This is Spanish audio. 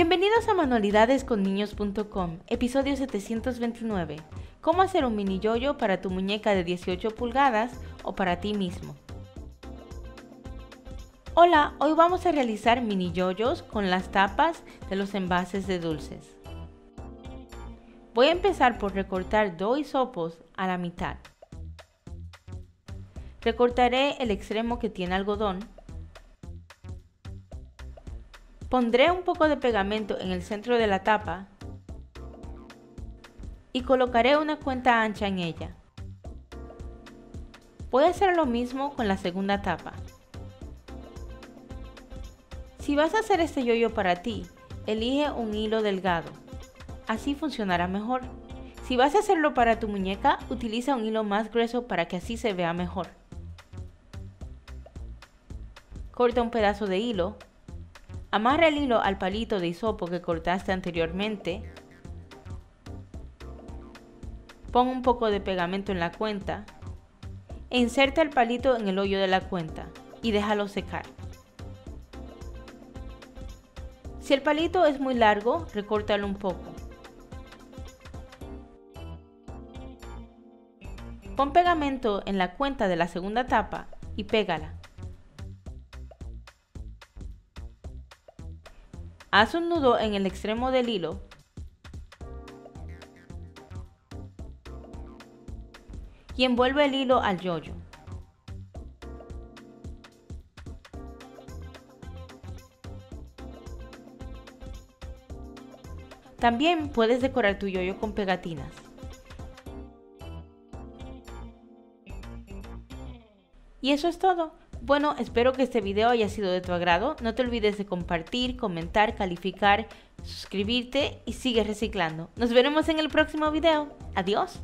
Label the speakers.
Speaker 1: Bienvenidos a manualidadesconniños.com, episodio 729. ¿Cómo hacer un mini yoyo para tu muñeca de 18 pulgadas o para ti mismo? Hola, hoy vamos a realizar mini yoyos con las tapas de los envases de dulces. Voy a empezar por recortar dos hisopos a la mitad. Recortaré el extremo que tiene algodón Pondré un poco de pegamento en el centro de la tapa y colocaré una cuenta ancha en ella. Voy a hacer lo mismo con la segunda tapa. Si vas a hacer este yoyo para ti, elige un hilo delgado. Así funcionará mejor. Si vas a hacerlo para tu muñeca, utiliza un hilo más grueso para que así se vea mejor. Corta un pedazo de hilo Amarra el hilo al palito de hisopo que cortaste anteriormente. Pon un poco de pegamento en la cuenta. E inserta el palito en el hoyo de la cuenta y déjalo secar. Si el palito es muy largo, recórtalo un poco. Pon pegamento en la cuenta de la segunda tapa y pégala. Haz un nudo en el extremo del hilo y envuelve el hilo al yoyo. También puedes decorar tu yoyo con pegatinas. Y eso es todo. Bueno, espero que este video haya sido de tu agrado. No te olvides de compartir, comentar, calificar, suscribirte y sigue reciclando. Nos veremos en el próximo video. Adiós.